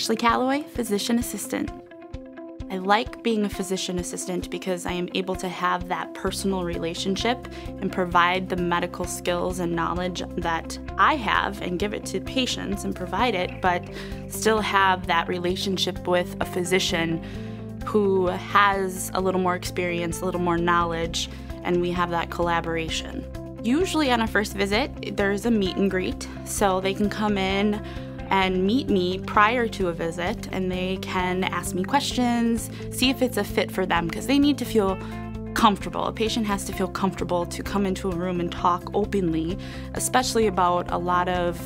Ashley Callaway, physician assistant. I like being a physician assistant because I am able to have that personal relationship and provide the medical skills and knowledge that I have and give it to patients and provide it, but still have that relationship with a physician who has a little more experience, a little more knowledge, and we have that collaboration. Usually on a first visit, there's a meet and greet, so they can come in and meet me prior to a visit and they can ask me questions, see if it's a fit for them because they need to feel comfortable. A patient has to feel comfortable to come into a room and talk openly, especially about a lot of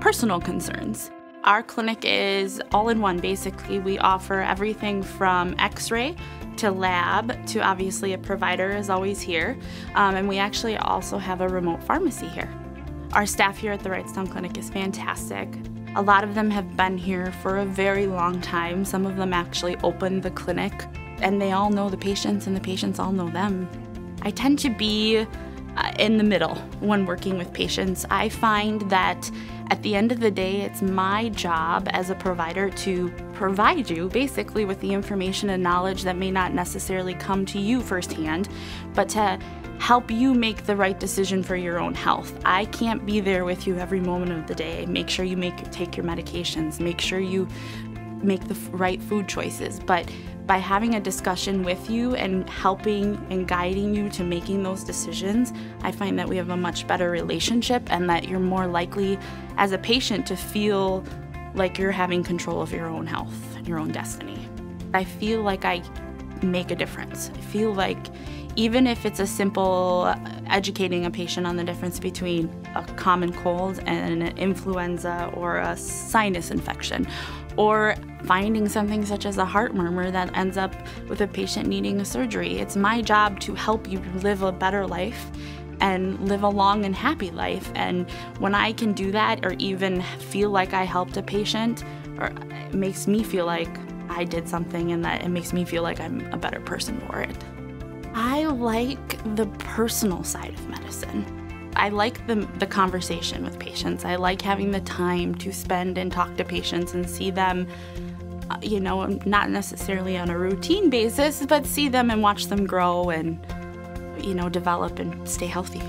personal concerns. Our clinic is all in one basically. We offer everything from x ray to lab to obviously a provider is always here. Um, and we actually also have a remote pharmacy here. Our staff here at the Wrightstown Clinic is fantastic. A lot of them have been here for a very long time. Some of them actually opened the clinic and they all know the patients and the patients all know them. I tend to be Uh, in the middle when working with patients. I find that at the end of the day, it's my job as a provider to provide you basically with the information and knowledge that may not necessarily come to you firsthand, but to help you make the right decision for your own health. I can't be there with you every moment of the day. Make sure you make take your medications, make sure you make the right food choices, but by having a discussion with you and helping and guiding you to making those decisions, I find that we have a much better relationship and that you're more likely as a patient to feel like you're having control of your own health, your own destiny. I feel like I make a difference. I feel like even if it's a simple educating a patient on the difference between a common cold and an influenza or a sinus infection or finding something such as a heart murmur that ends up with a patient needing a surgery. It's my job to help you live a better life and live a long and happy life. And when I can do that or even feel like I helped a patient, or it makes me feel like I did something and that it makes me feel like I'm a better person for it. I like the personal side of medicine. I like the, the conversation with patients. I like having the time to spend and talk to patients and see them, uh, you know, not necessarily on a routine basis, but see them and watch them grow and, you know, develop and stay healthy.